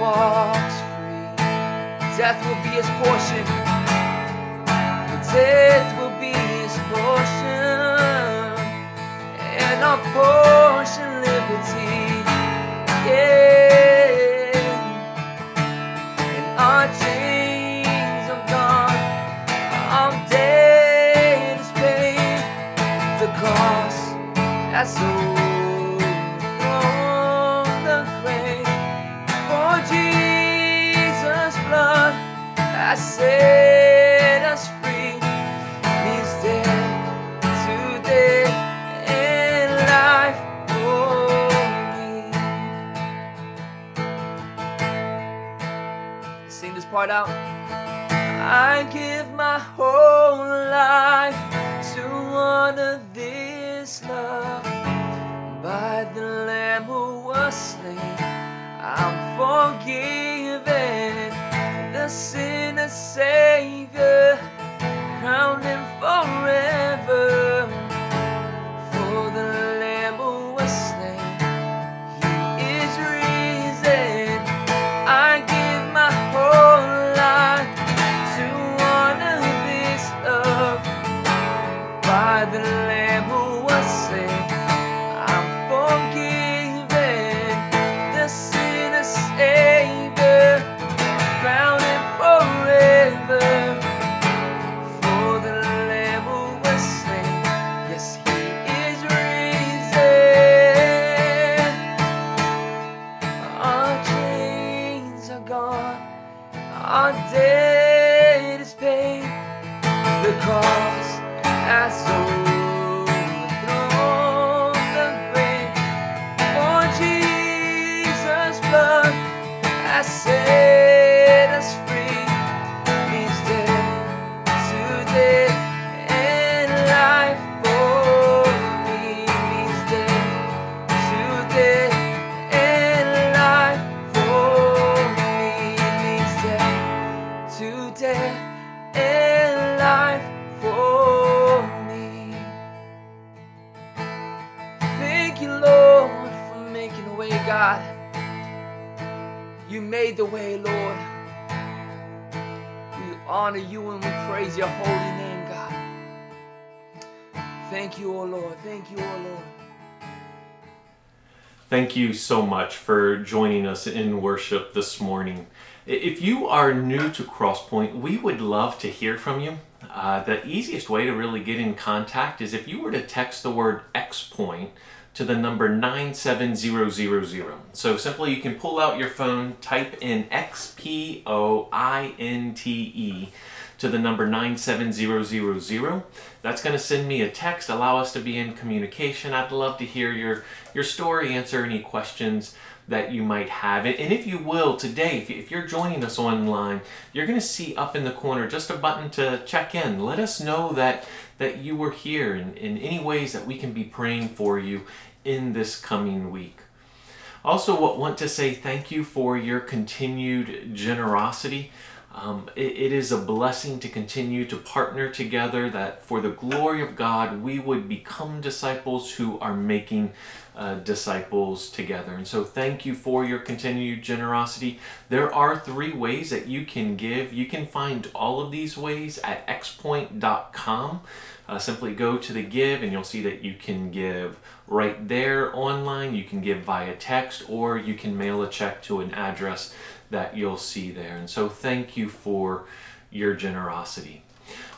walks free. Death will be his portion. Death will be his portion. And our portion liberty. Yeah. And our chains are gone. The that's over. out. I give my whole life to honor this love. By the Lamb who was slain, I'm forgiven. The sinner Savior, crowned him forever. Much for joining us in worship this morning. If you are new to CrossPointe, we would love to hear from you. Uh, the easiest way to really get in contact is if you were to text the word XPointe to the number 97000. So simply you can pull out your phone, type in X P O I N T E to the number 97000. That's going to send me a text, allow us to be in communication. I'd love to hear your, your story, answer any questions that you might have. And if you will, today, if you're joining us online, you're going to see up in the corner just a button to check in. Let us know that, that you were here and in any ways that we can be praying for you in this coming week. Also, want to say thank you for your continued generosity. Um, it, it is a blessing to continue to partner together that for the glory of God, we would become disciples who are making uh, disciples together. And so, thank you for your continued generosity. There are three ways that you can give. You can find all of these ways at xpointe.com. Uh, simply go to the give and you'll see that you can give right there online. You can give via text or you can mail a check to an address that you'll see there. And so thank you for your generosity.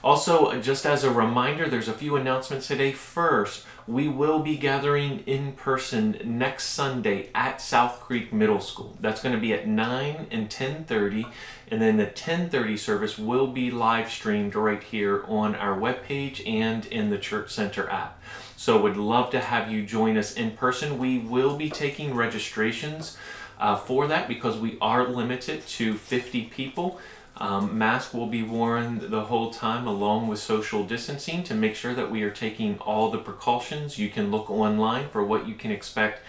Also, just as a reminder, there's a few announcements today. First, we will be gathering in person next Sunday at South Creek Middle School. That's going to be at 9 and 10:30, and then the 10:30 service will be live streamed right here on our webpage and in the Church Center app. So, would love to have you join us in person. We will be taking registrations uh, for that because we are limited to 50 people. Um, mask will be worn the whole time along with social distancing to make sure that we are taking all the precautions. You can look online for what you can expect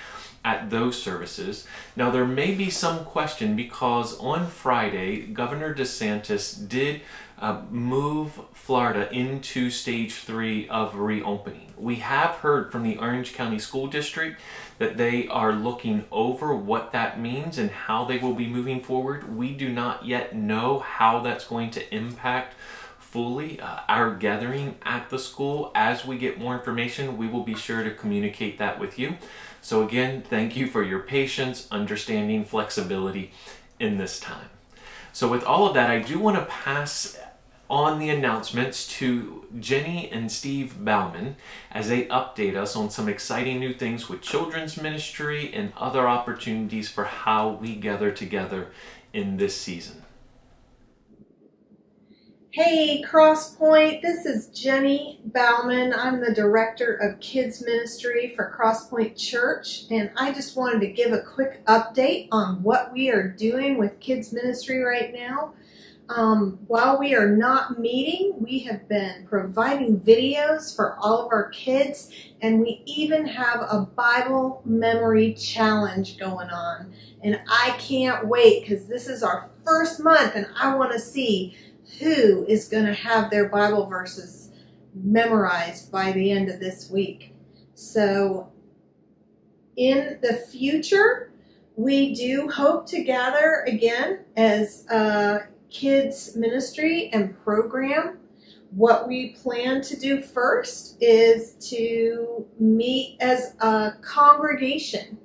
at those services. Now, there may be some question because on Friday, Governor DeSantis did uh, move Florida into stage three of reopening. We have heard from the Orange County School District that they are looking over what that means and how they will be moving forward. We do not yet know how that's going to impact fully uh, our gathering at the school. As we get more information, we will be sure to communicate that with you. So, again, thank you for your patience, understanding, flexibility in this time. So, with all of that, I do want to pass on the announcements to Jenny and Steve Baumann as they update us on some exciting new things with children's ministry and other opportunities for how we gather together in this season. Hey, CrossPointe, this is Jenny Baumann. I'm the Director of Kids Ministry for CrossPointe Church, and I just wanted to give a quick update on what we are doing with Kids Ministry right now. Um, while we are not meeting, we have been providing videos for all of our kids, and we even have a Bible memory challenge going on. And I can't wait because this is our first month, and I want to see who is going to have their Bible verses memorized by the end of this week. So, in the future, we do hope to gather again as a kids ministry and program. What we plan to do first is to meet as a congregation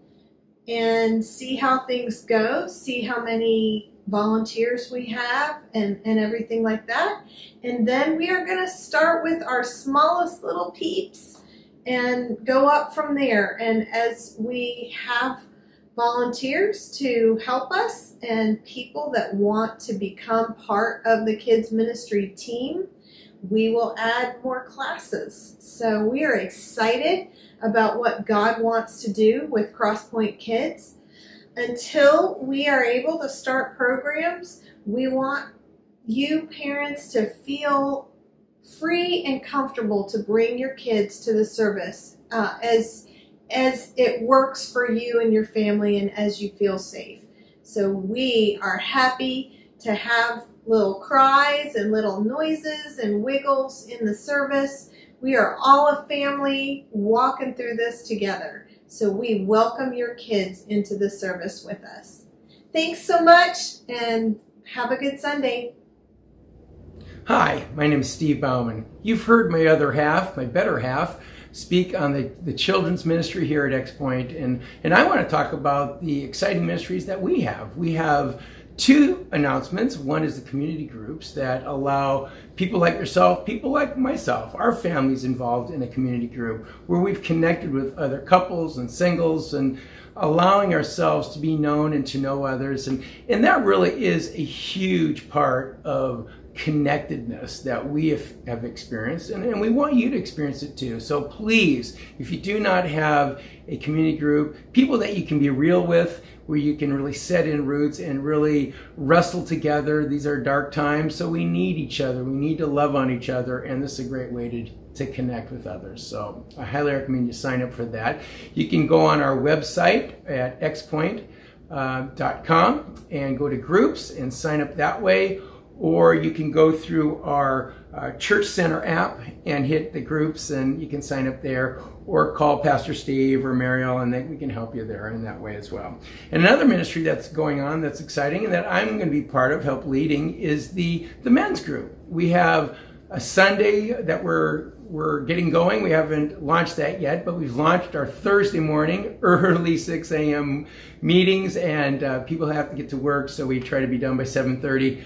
and see how things go, see how many volunteers we have and, and everything like that. And then we are going to start with our smallest little peeps and go up from there. And as we have volunteers to help us and people that want to become part of the kids ministry team, we will add more classes. So we are excited about what God wants to do with CrossPointe Kids. until we are able to start programs, we want you parents to feel free and comfortable to bring your kids to the service uh, as as it works for you and your family and as you feel safe. So we are happy to have little cries and little noises and wiggles in the service. We are all a family walking through this together. So we welcome your kids into the service with us. Thanks so much and have a good Sunday. Hi, my name is Steve Baumann. You've heard my other half, my better half, speak on the, the children's ministry here at X Point, and, and I want to talk about the exciting ministries that we have. We have two announcements. One is the community groups that allow people like yourself, people like myself, our families involved in a community group where we've connected with other couples and singles and allowing ourselves to be known and to know others. And, and that really is a huge part of connectedness that we have, have experienced and, and, we want you to experience it too so please if you do not have a community group people that you can be real with where you can really set in roots and really wrestle together these are dark times so we need each other we need to love on each other and this is a great way to to connect with others so i highly recommend you sign up for that you can go on our website at xpointe.com uh, and go to groups and sign up that way or you can go through our uh, Church Center app and hit the groups and you can sign up there or call Pastor Steve or Mariel and we can help you there in that way as well. And another ministry that's going on that's exciting and that I'm going to be part of, help leading, is the, the men's group. We have a Sunday that we're we're getting going. We haven't launched that yet, but we've launched our Thursday morning early 6 a.m. meetings, and uh, people have to get to work, so we try to be done by 7:30.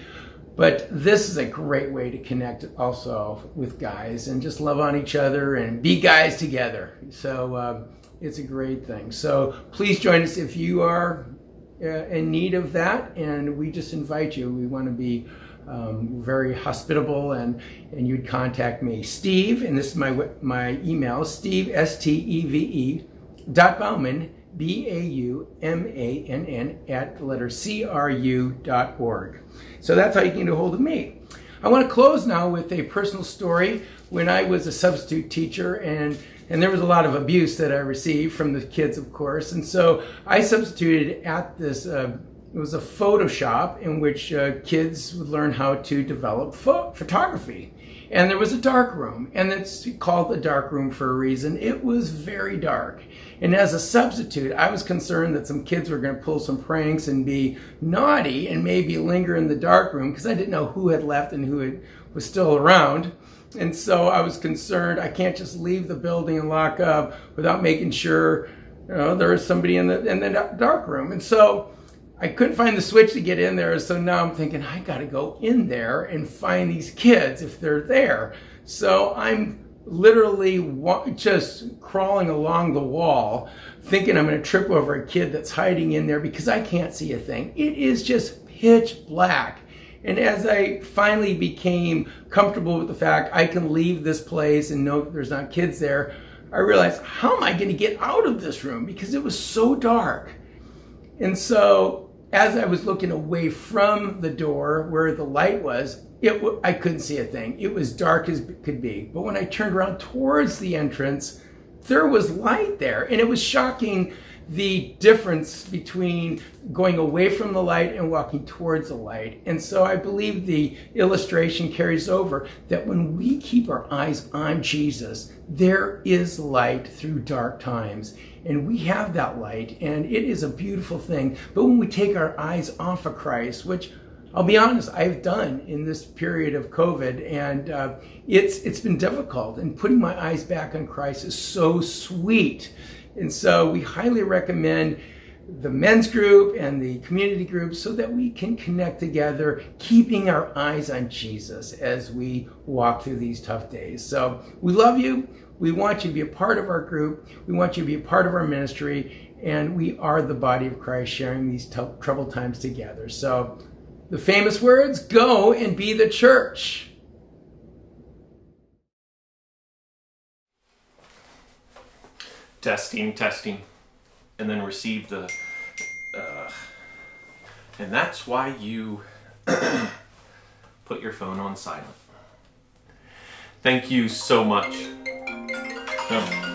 But this is a great way to connect also with guys and just love on each other and be guys together. So um, it's a great thing. So please join us if you are uh, in need of that. And we just invite you. We want to be um, very hospitable and, and you'd contact me. Steve, and this is my, my email, Steve, S-T-E-V-E, dot Baumann, B-A-U-M-A-N-N at the letter C-R-U dot org. So that's how you can get a hold of me. I want to close now with a personal story. When I was a substitute teacher and and there was a lot of abuse that I received from the kids, of course. And so I substituted at this, uh, it was a photo shop in which uh, kids would learn how to develop photography. And there was a dark room and it's called the dark room for a reason. It was very dark. And as a substitute i was concerned that some kids were going to pull some pranks and be naughty and maybe linger in the dark room because i didn't know who had left and who had, was still around. And so i was concerned i can't just leave the building and lock up without making sure you know there is somebody in the in the dark room. And so I couldn't find the switch to get in there, so now I'm thinking I got to go in there and find these kids if they're there. So I'm literally just crawling along the wall, thinking I'm going to trip over a kid that's hiding in there because I can't see a thing. It is just pitch black. And as I finally became comfortable with the fact I can leave this place and know there's not kids there, I realized, how am I going to get out of this room? Because it was so dark. And so as I was looking away from the door where the light was, it I couldn't see a thing. It was dark as it could be. But when I turned around towards the entrance, there was light there. And it was shocking the difference between going away from the light and walking towards the light. And so I believe the illustration carries over that when we keep our eyes on Jesus, there is light through dark times. And we have that light, and it is a beautiful thing. But when we take our eyes off of Christ, which I'll be honest, I've done in this period of COVID, and uh, it's it's been difficult. And putting my eyes back on Christ is so sweet. And so we highly recommend the men's group and the community group so that we can connect together, keeping our eyes on Jesus as we walk through these tough days. So we love you. We want you to be a part of our group. We want you to be a part of our ministry. And we are the body of Christ sharing these t- troubled times together. So the famous words go and be the church. Testing, testing. And then receive the. Uh, And that's why you (clears throat) put your phone on silent. Thank you so much. Oh.